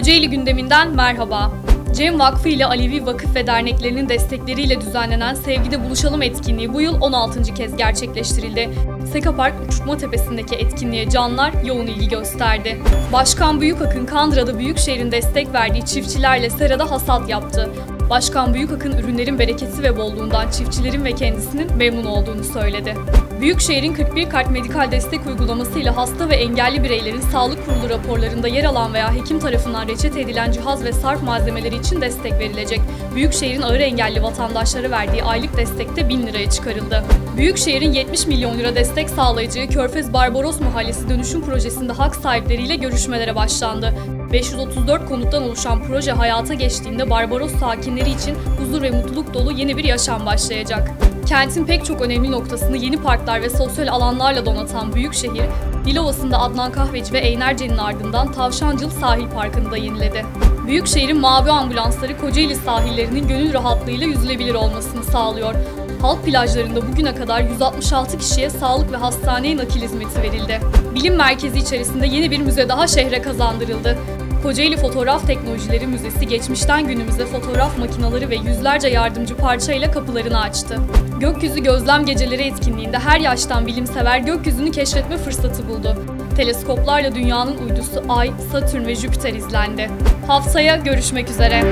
Kocaeli gündeminden merhaba. Cem Vakfı ile Alevi Vakıf ve derneklerinin destekleriyle düzenlenen Sevgide Buluşalım etkinliği bu yıl 16. kez gerçekleştirildi. Seka Park Uçurtma Tepesi'ndeki etkinliğe canlar yoğun ilgi gösterdi. Başkan Büyükakın Kandıra'da Büyükşehir'in destek verdiği çiftçilerle serada hasat yaptı. Başkan Büyükakın ürünlerin bereketi ve bolluğundan çiftçilerin ve kendisinin memnun olduğunu söyledi. Büyükşehir'in 41 kart medikal destek uygulamasıyla hasta ve engelli bireylerin sağlık kurulu raporlarında yer alan veya hekim tarafından reçete edilen cihaz ve sarf malzemeleri için destek verilecek. Büyükşehir'in ağır engelli vatandaşlara verdiği aylık destek de 1000 liraya çıkarıldı. Büyükşehir'in 70 milyon lira destek sağlayacağı Körfez Barbaros Mahallesi dönüşüm projesinde hak sahipleriyle görüşmelere başlandı. 534 konuttan oluşan proje hayata geçtiğinde Barbaros sakinleri için huzur ve mutluluk dolu yeni bir yaşam başlayacak. Kentin pek çok önemli noktasını yeni parklar ve sosyal alanlarla donatan Büyükşehir, Dilovası'nda Adnan Kahveci ve Eynerce'nin ardından Tavşancıl Sahil Parkı'nı da yeniledi. Büyükşehir'in mavi ambulansları Kocaeli sahillerinin gönül rahatlığıyla yüzülebilir olmasını sağlıyor. Halk plajlarında bugüne kadar 166 kişiye sağlık ve hastaneye nakil hizmeti verildi. Bilim merkezi içerisinde yeni bir müze daha şehre kazandırıldı. Kocaeli Fotoğraf Teknolojileri Müzesi geçmişten günümüze fotoğraf makineleri ve yüzlerce yardımcı parçayla kapılarını açtı. Gökyüzü Gözlem Geceleri etkinliğinde her yaştan bilimsever gökyüzünü keşfetme fırsatı buldu. Teleskoplarla dünyanın uydusu Ay, Satürn ve Jüpiter izlendi. Haftaya görüşmek üzere.